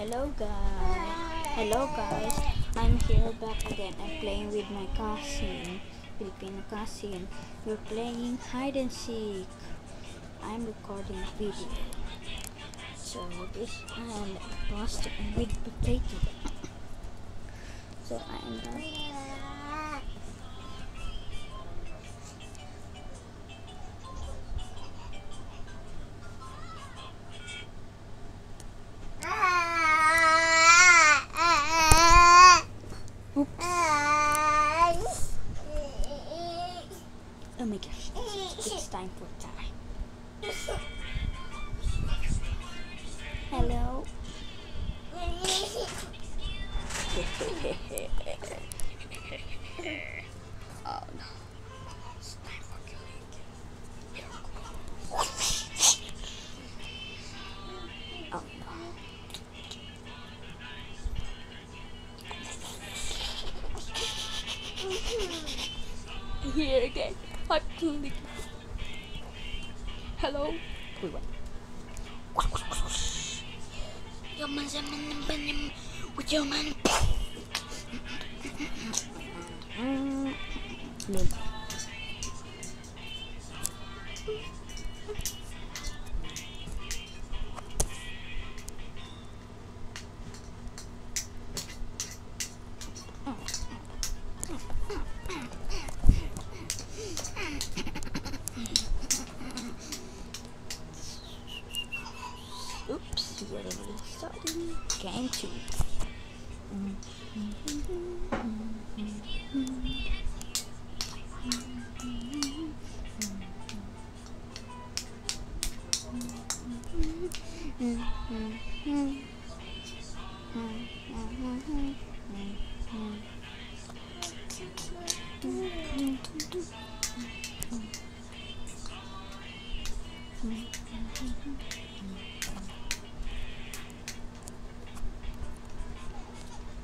Hello guys. Hello guys. I'm here back again. I'm playing with my cousin, Filipino cousin. We're playing hide and seek. I'm recording video. So this and pasta with potato. So I'm done. It's time for time. Hello. oh no. It's time for killing. Oh no. Here again. Killing. Hello. Wait, what? Yaman zaman banim with your man. Mm. Oops, we're already starting game two. Hello. Yeah, why-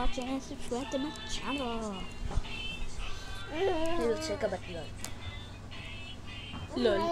watching and subscribe to my channel. Little check about lol. Lol.